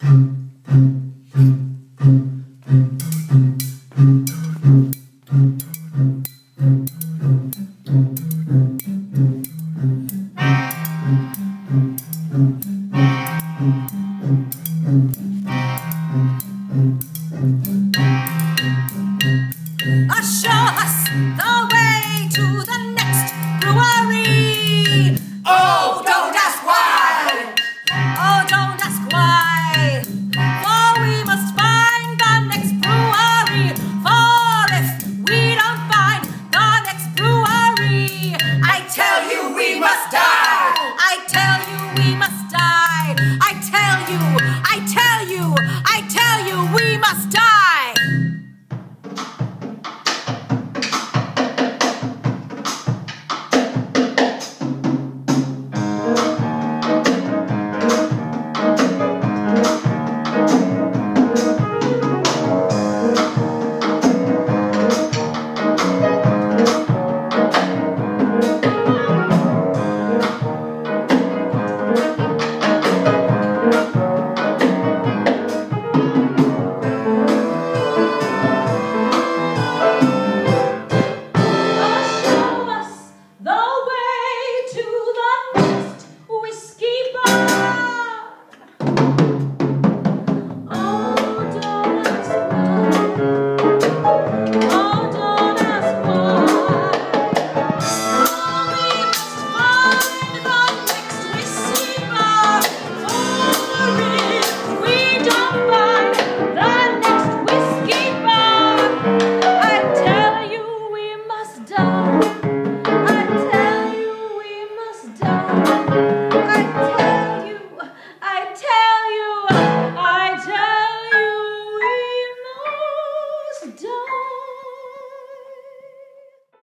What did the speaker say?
Thank must die. I don't